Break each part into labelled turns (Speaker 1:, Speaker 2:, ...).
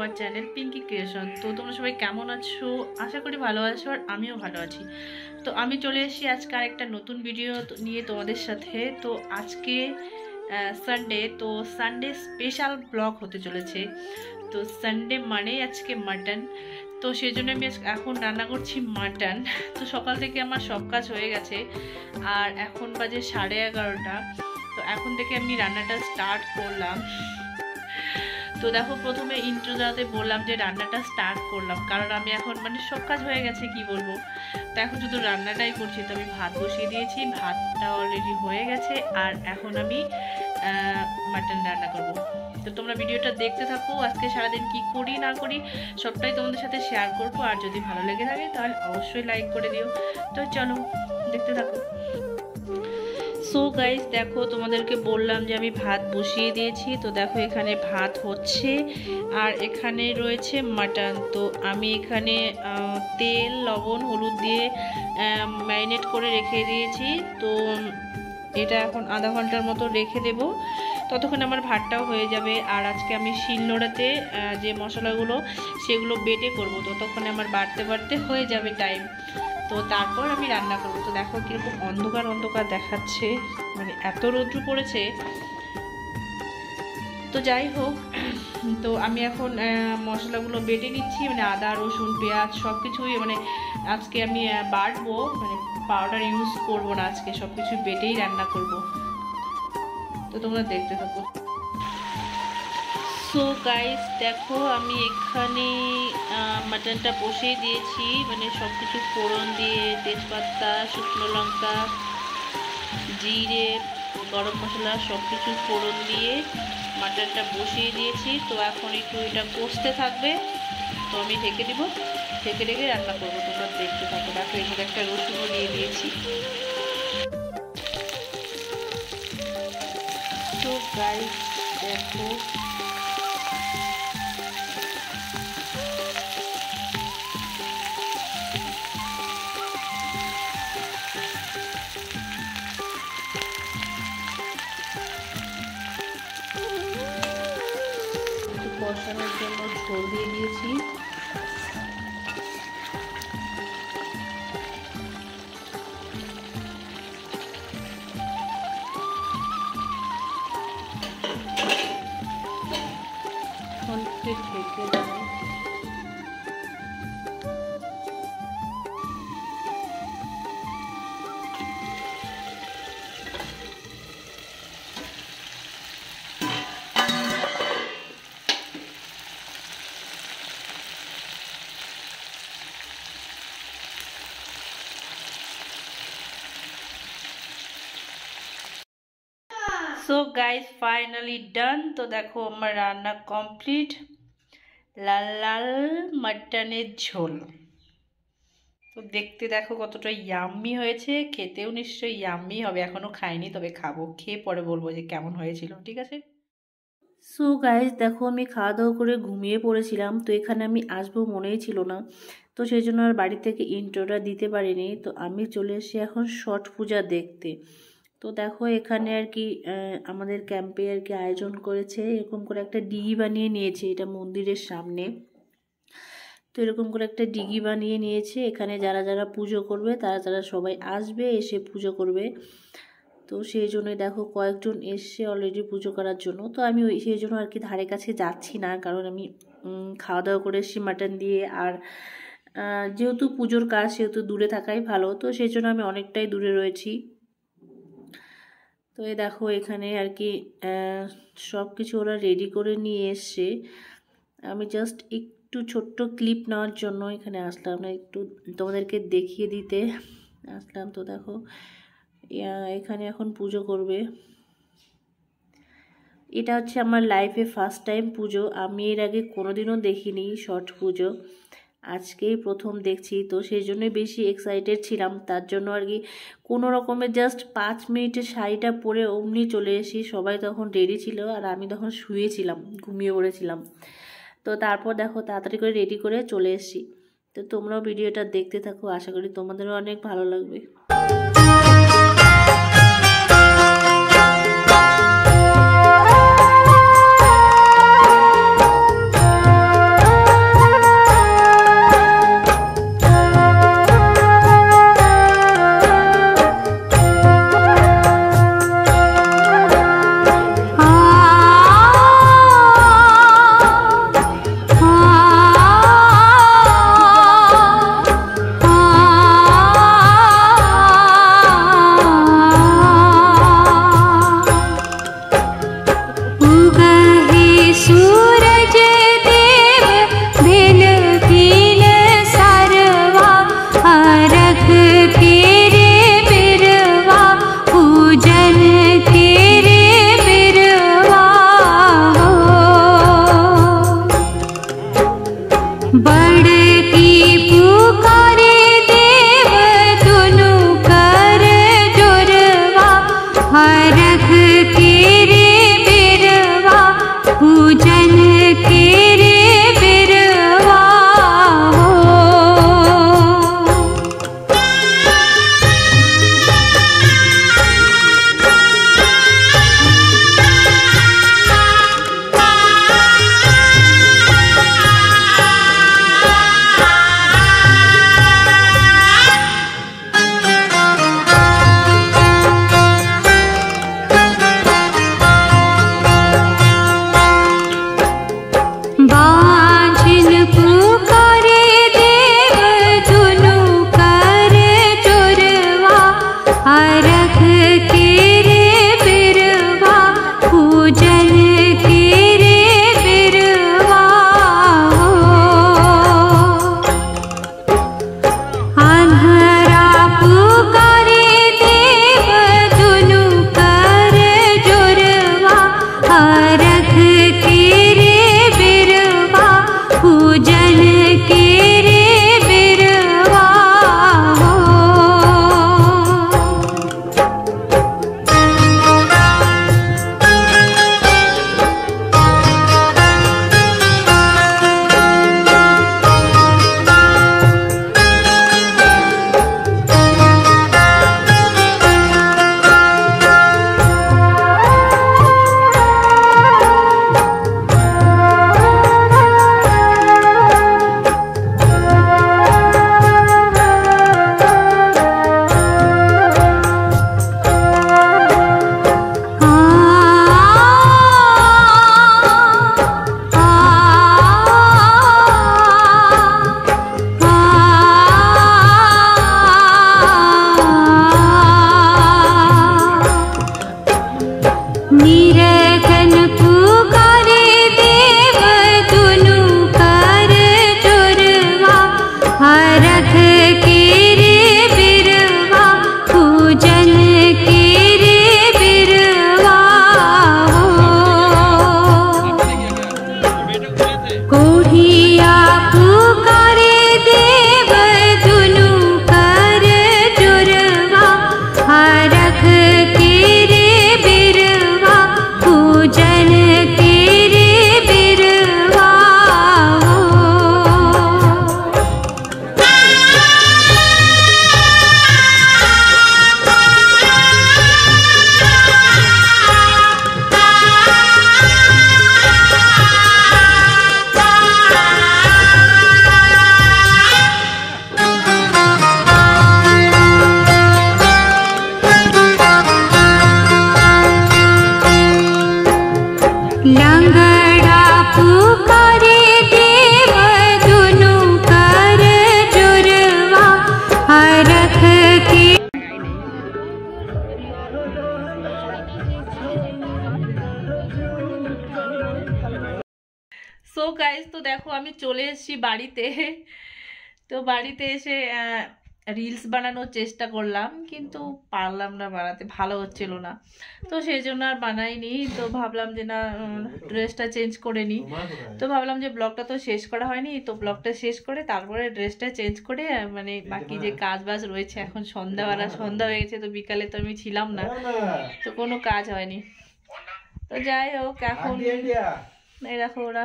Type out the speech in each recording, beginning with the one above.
Speaker 1: Our channel Pinki creation তো তোমরা সবাই কেমন আছো? আশা করি ভালো আছো আর আমিও ভালো আছি। তো আমি চলে এসেছি আজকে আর একটা নতুন ভিডিও নিয়ে তোমাদের সাথে। তো আজকে সানডে তো সানডে স্পেশাল ব্লগ হতে চলেছে। তো সানডে মানেই আজকে মাটন তো সেই জন্য আমি এখন রান্না করছি মাটন তো সকাল থেকে আমার সব কাজ হয়ে গেছে। আর এখন বাজে সাড়ে এগারোটা। তো এখন থেকে আমি রান্নাটা স্টার্ট করলাম। তো দেখো প্রথমে ইন্ট্রোদাতে বললাম যে রান্নাটা স্টার্ট করলাম, কারণ আমি এখন মানে সব কাজ হয়ে গেছে, কি বলব? তো এখন শুধু রান্নাটাই করছি, তো আমি ভাত বসিয়ে দিয়েছি, ভাতটা অলরেডি হয়ে গেছে, আর এখন আমি মাটন রান্না করব। তো তোমরা ভিডিওটা দেখতে থাকো, আজকে সারাদিন কি করি, না করি, সবটাই তোমাদের সাথে শেয়ার করব, আর যদি ভালো লেগে থাকে তাহলে অবশ্যই লাইক করে দিও। তো চলো, দেখতে থাকো। সো গাইজ দেখো, তোমাদেরকে বললাম যে আমি ভাত বসিয়ে দিয়েছি। তো দেখো, এখানে ভাত হচ্ছে আর এখানে রয়েছে মাটন। তো আমি এখানে তেল, লবণ, হলুদ দিয়ে ম্যারিনেট করে রেখে দিয়েছি। তো এটা এখন আধা ঘণ্টার মতো রেখে দেব। ততক্ষণ আমার ভাতটাও হয়ে যাবে। আর আজকে আমি শিলনোড়াতে যে মশলাগুলো, সেগুলো বেটে করব। ততক্ষণে আমার বাড়তে বাড়তে হয়ে যাবে টাইম তো তারপর আমি রান্না করব। তো দেখো কীরকম অন্ধকার অন্ধকার দেখাচ্ছে। মানে এত রৌদ্র পড়েছে। তো যাই হোক, তো আমি এখন মশলাগুলো বেটে নিচ্ছি। মানে আদা, রসুন, পেঁয়াজ সব কিছুই মানে আজকে আমি বাটবো। মানে পাউডার ইউজ করব না আজকে সব কিছু বেটেই রান্না করব। তো তোমরা দেখতে থাকো। সো গাইস দেখো, আমি এখানে মাটনটা বসিয়ে দিয়েছি। মানে সব কিছু ফোড়ন দিয়ে তেজপাতা, শুকনো লঙ্কা, জিরে, গরম মশলা সব কিছু ফোড়ন দিয়ে মাটনটা বসিয়ে দিয়েছি। তো এখন একটু এটা কষতে থাকবে। তো আমি ঢেকে দিব ঢেকে ঢেকে রান্না করব। তোমরা দেখতে থাকো। দেখো, এখানে একটা রসুনও দিয়ে দিয়েছি। তো গাইস দেখো কষানোর জন্য ঝোল দিয়ে দিয়েছি। সো গাইস ফাইনালি ডান তো দেখো, আমার রান্না কমপ্লিট লাল লাল মাটনের ঝোল। তো দেখতে দেখো কতটা ইয়াম্মি হয়েছে। খেতেও নিশ্চয়ই ইয়াম্মি হবে। এখনও খাইনি, তবে খাব। খেয়ে পরে বলব যে কেমন হয়েছিল, ঠিক আছে? সো গাইজ দেখো, আমি খাওয়া দাওয়া করে ঘুমিয়ে পড়েছিলাম। তো এখানে আমি আসব মনেই ছিল না। তো সেই জন্য আর বাড়ি থেকে ইন্ট্রোটা দিতে পারিনি। তো আমি চলে এসেছি এখন ছট পূজা দেখতে। তো দেখো এখানে আর কি আমাদের ক্যাম্পে আর কি আয়োজন করেছে, এরকম করে একটা ডিগি বানিয়ে নিয়েছে, এটা মন্দিরের সামনে। তো এরকম করে একটা ডিগি বানিয়ে নিয়েছে, এখানে যারা যারা পুজো করবে, তারা তারা সবাই আসবে, এসে পুজো করবে। তো সেই জন্যই দেখো কয়েকজন এসছে অলরেডি পুজো করার জন্য। তো আমি ওই, সেই জন্য আর কি ধারে কাছে যাচ্ছি না, কারণ আমি খাওয়া দাওয়া করে এসেছি মাটন দিয়ে, আর যেহেতু পুজোর কাজ, সেহেতু দূরে থাকাই ভালো। তো সেই জন্য আমি অনেকটাই দূরে রয়েছি। তো এই দেখো এখানে আর কি সব কিছু ওরা রেডি করে নিয়ে এসছে। আমি জাস্ট একটু ছোট্ট ক্লিপ নেওয়ার জন্য এখানে আসলাম না, একটু তোমাদেরকে দেখিয়ে দিতে আসলাম। তো দেখো এখানে এখন পুজো করবে। এটা হচ্ছে আমার লাইফে ফার্স্ট টাইম পুজো। আমি এর আগে কোনোদিনও দেখিনি শর্ট পুজো। আজকেই প্রথম দেখছি, তো সেই জন্যই বেশি এক্সাইটেড ছিলাম। তার জন্য আর কি কোনো রকমের জাস্ট পাঁচ মিনিটের শাড়িটা পরে অমনি চলে এসি সবাই তখন রেডি ছিল আর আমি তখন শুয়েছিলাম, ঘুমিয়ে পড়েছিলাম। তো তারপর দেখো তাড়াতাড়ি করে রেডি করে চলে এসছি। তো তোমরাও ভিডিওটা দেখতে থাকো, আশা করি তোমাদেরও অনেক ভালো লাগবে।
Speaker 2: দেখো আমি চলে এসেছি বাড়িতে। তো বাড়িতে এসে রিলস বানানোর চেষ্টা করলাম কিন্তু পারলাম না বানাতে ভালো হচ্ছিল না। তো সেই জন্য আর বানাইনি তো ভাবলাম যে না ড্রেসটা চেঞ্জ করে নিই তো ভাবলাম যে ব্লগটা তো শেষ করা হয়নি তো ব্লগটা শেষ করে তারপরে ড্রেসটা চেঞ্জ করে মানে বাকি যে কাজ বাজ রয়েছে এখন সন্ধ্যাবেলা সন্ধ্যা হয়ে গেছে তো বিকালে তো আমি ছিলাম না। তো কোনো কাজ হয়নি। তো যাই হোক এখন এই দেখো ওরা।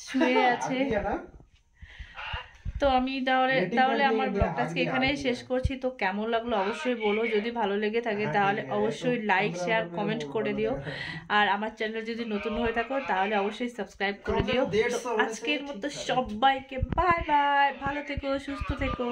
Speaker 2: শুয়ে আছে। তো আমি তাহলে তাহলে আমার ব্লগটা আজকে এখানেই শেষ করছি। তো কেমন লাগল অবশ্যই বলো যদি ভালো লেগে থাকে তাহলে অবশ্যই লাইক শেয়ার কমেন্ট করে দিও। আর আমার চ্যানেল যদি নতুন হয়ে থাকো তাহলে অবশ্যই সাবস্ক্রাইব করে দিও। আজকের মতো সবাইকে বাই বাই ভালো থেকো সুস্থ থেকো।